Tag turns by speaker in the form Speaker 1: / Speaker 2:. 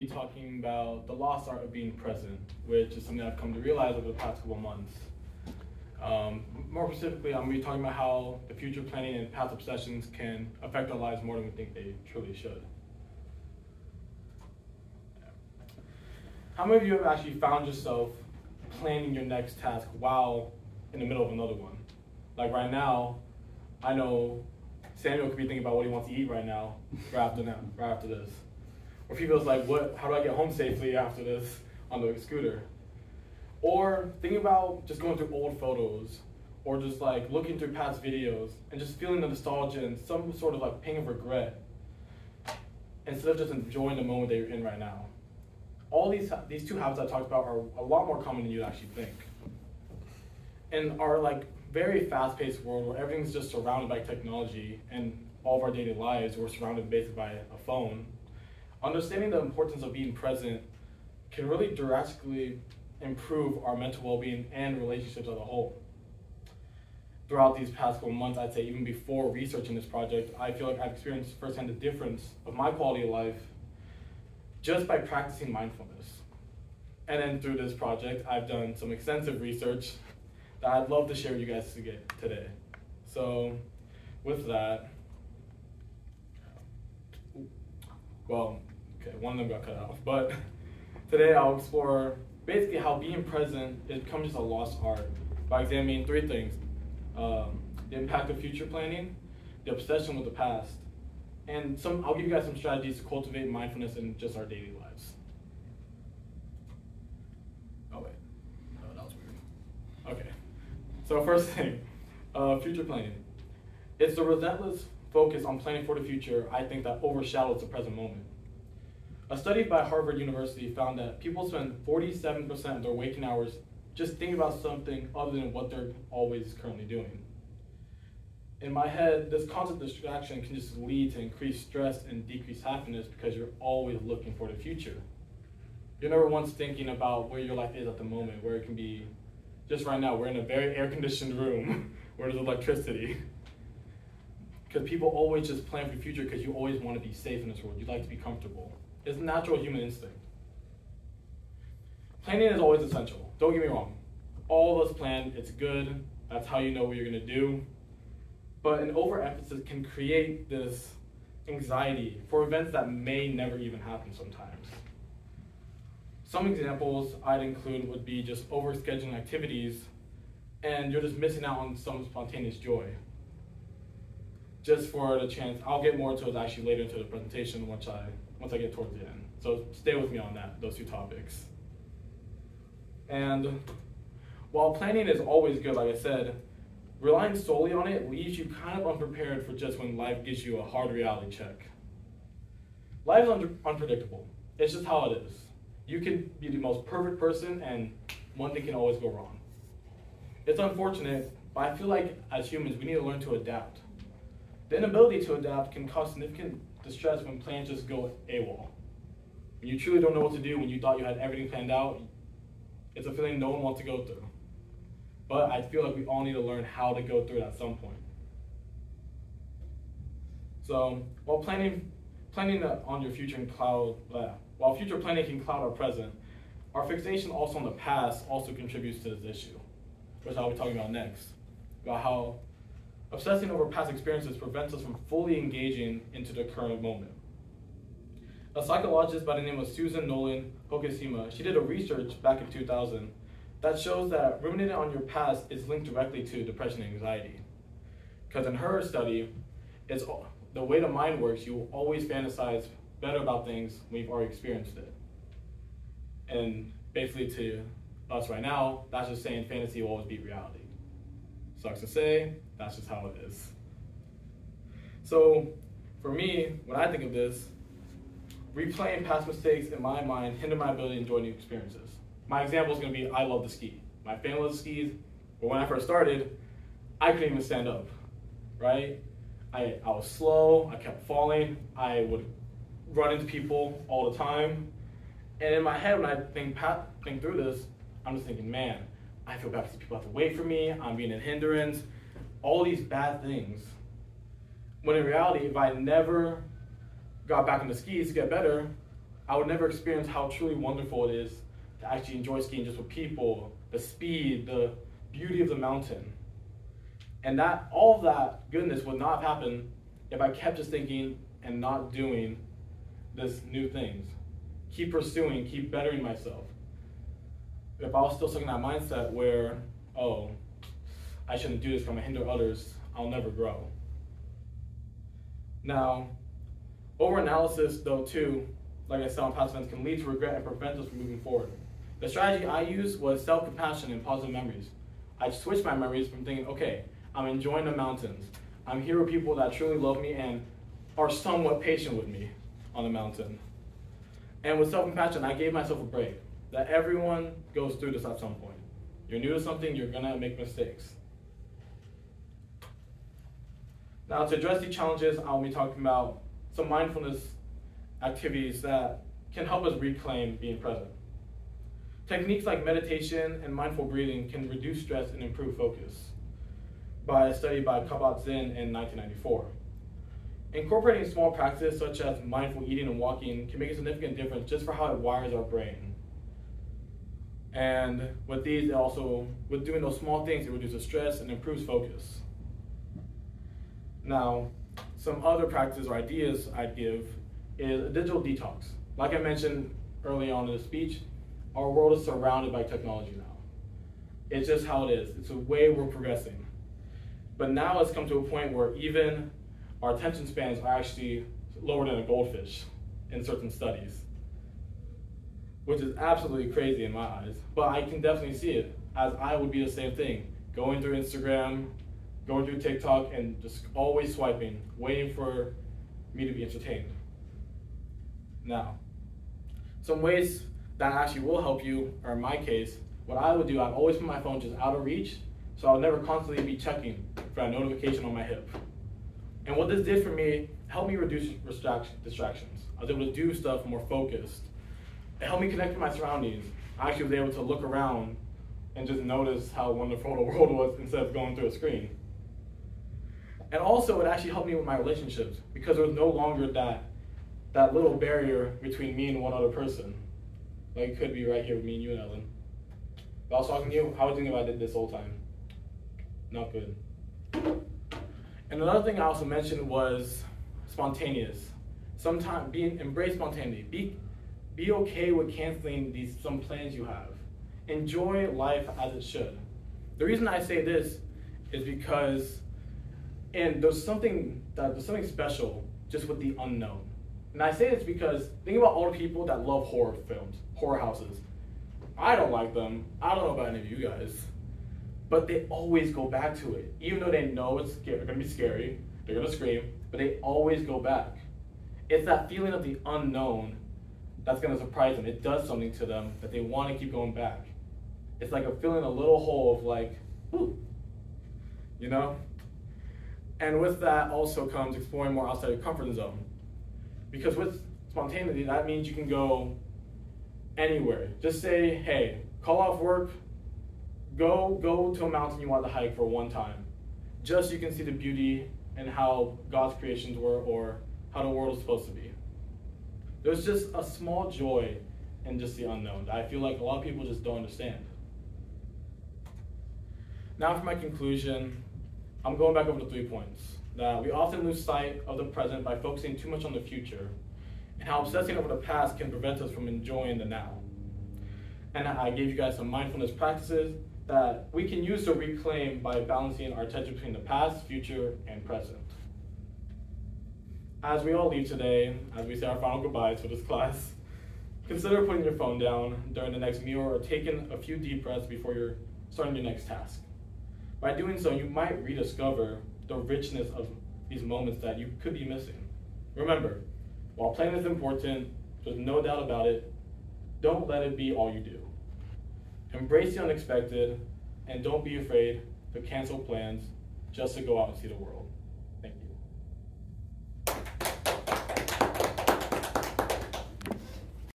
Speaker 1: be talking about the lost art of being present, which is something I've come to realize over the past couple months. Um, more specifically, I'm going to be talking about how the future planning and past obsessions can affect our lives more than we think they truly should. How many of you have actually found yourself planning your next task while in the middle of another one? Like right now, I know Samuel could be thinking about what he wants to eat right now, right after now, right after this. Or feels like, what, how do I get home safely after this on the scooter? Or thinking about just going through old photos, or just like looking through past videos and just feeling the nostalgia and some sort of like pang of regret, instead of just enjoying the moment that you're in right now. All these these two habits I talked about are a lot more common than you'd actually think. In our like very fast-paced world where everything's just surrounded by technology and all of our daily lives, we're surrounded basically by a phone understanding the importance of being present can really drastically improve our mental well-being and relationships as a whole. Throughout these past couple months, I'd say even before researching this project, I feel like I've experienced firsthand the difference of my quality of life just by practicing mindfulness. And then through this project, I've done some extensive research that I'd love to share with you guys today. So with that, well, okay, one of them got cut off. But today I'll explore basically how being present it becomes just a lost art by examining three things: um, the impact of future planning, the obsession with the past, and some. I'll give you guys some strategies to cultivate mindfulness in just our daily lives. Oh wait, oh that was weird. Okay, so first thing, uh, future planning. It's the relentless focus on planning for the future, I think that overshadows the present moment. A study by Harvard University found that people spend 47% of their waking hours just thinking about something other than what they're always currently doing. In my head, this constant distraction can just lead to increased stress and decreased happiness because you're always looking for the future. You're never once thinking about where your life is at the moment, where it can be just right now. We're in a very air conditioned room where there's electricity. Because people always just plan for the future because you always want to be safe in this world. You like to be comfortable. It's a natural human instinct. Planning is always essential. Don't get me wrong. All of us plan, it's good. That's how you know what you're going to do. But an overemphasis can create this anxiety for events that may never even happen sometimes. Some examples I'd include would be just overscheduling activities and you're just missing out on some spontaneous joy just for the chance, I'll get more into it actually later into the presentation once I, once I get towards the end. So stay with me on that, those two topics. And while planning is always good, like I said, relying solely on it leaves you kind of unprepared for just when life gives you a hard reality check. Life is un unpredictable. It's just how it is. You can be the most perfect person and one thing can always go wrong. It's unfortunate, but I feel like as humans, we need to learn to adapt. The inability to adapt can cause significant distress when plans just go AWOL. When you truly don't know what to do when you thought you had everything planned out, it's a feeling no one wants to go through. But I feel like we all need to learn how to go through it at some point. So while planning, planning on your future can cloud, uh, while future planning can cloud our present, our fixation also on the past also contributes to this issue, which I'll be talking about next, about how Obsessing over past experiences prevents us from fully engaging into the current moment. A psychologist by the name of Susan Nolan Hokusima, she did a research back in 2000 that shows that ruminating on your past is linked directly to depression and anxiety. Because in her study, it's the way the mind works, you always fantasize better about things when you've already experienced it. And basically to us right now, that's just saying fantasy will always beat reality. Sucks to say, that's just how it is. So for me, when I think of this, replaying past mistakes in my mind hinder my ability to enjoy new experiences. My example is going to be I love to ski. My family loves skis, but when I first started, I couldn't even stand up, right? I, I was slow, I kept falling, I would run into people all the time. And in my head, when I think, think through this, I'm just thinking, man, I feel bad because people have to wait for me, I'm being a hindrance, all these bad things. When in reality, if I never got back on the skis to get better, I would never experience how truly wonderful it is to actually enjoy skiing just with people, the speed, the beauty of the mountain. And that all that goodness would not have happened if I kept just thinking and not doing this new things. Keep pursuing, keep bettering myself. If I was still stuck in that mindset where, oh, I shouldn't do this I'm gonna hinder others, I'll never grow. Now, overanalysis, though, too, like I said on past events, can lead to regret and prevent us from moving forward. The strategy I used was self compassion and positive memories. I switched my memories from thinking, okay, I'm enjoying the mountains. I'm here with people that truly love me and are somewhat patient with me on the mountain. And with self compassion, I gave myself a break that everyone goes through this at some point. You're new to something, you're gonna make mistakes. Now, to address these challenges, I'll be talking about some mindfulness activities that can help us reclaim being present. Techniques like meditation and mindful breathing can reduce stress and improve focus by a study by Kabat-Zinn in 1994. Incorporating small practices such as mindful eating and walking can make a significant difference just for how it wires our brain. And with these, it also, with doing those small things, it reduces stress and improves focus. Now, some other practices or ideas I'd give is a digital detox. Like I mentioned early on in the speech, our world is surrounded by technology now. It's just how it is. It's the way we're progressing. But now it's come to a point where even our attention spans are actually lower than a goldfish in certain studies, which is absolutely crazy in my eyes. But I can definitely see it, as I would be the same thing. Going through Instagram, going through TikTok, and just always swiping, waiting for me to be entertained. Now, some ways that actually will help you, or in my case, what I would do, I'd always put my phone just out of reach, so I'll never constantly be checking for a notification on my hip. And what this did for me, helped me reduce distractions. I was able to do stuff more focused. It helped me connect with my surroundings. I actually was able to look around and just notice how wonderful the world was instead of going through a screen. And also, it actually helped me with my relationships because there was no longer that, that little barrier between me and one other person. Like it could be right here with me and you and Ellen. I was talking to you, how would you think if I did this whole time? Not good. And another thing I also mentioned was spontaneous. Sometimes being embrace spontaneity. Be be okay with canceling these some plans you have. Enjoy life as it should. The reason I say this is because and there's something that there's something special just with the unknown. And I say this because think about all the people that love horror films, horror houses. I don't like them. I don't know about any of you guys but they always go back to it. Even though they know it's scary, gonna be scary, they're gonna scream, but they always go back. It's that feeling of the unknown that's gonna surprise them. It does something to them that they wanna keep going back. It's like a feeling a little hole of like, ooh, you know? And with that also comes exploring more outside your comfort zone. Because with spontaneity, that means you can go anywhere. Just say, hey, call off work, Go, go to a mountain you want to hike for one time, just so you can see the beauty and how God's creations were or how the world is supposed to be. There's just a small joy in just the unknown that I feel like a lot of people just don't understand. Now for my conclusion, I'm going back over the three points. That we often lose sight of the present by focusing too much on the future, and how obsessing over the past can prevent us from enjoying the now. And I gave you guys some mindfulness practices that we can use to reclaim by balancing our attention between the past, future, and present. As we all leave today, as we say our final goodbyes for this class, consider putting your phone down during the next meal or taking a few deep breaths before you're starting your next task. By doing so, you might rediscover the richness of these moments that you could be missing. Remember, while planning is important, there's no doubt about it, don't let it be all you do. Embrace the unexpected and don't be afraid to cancel plans just to go out and see the world.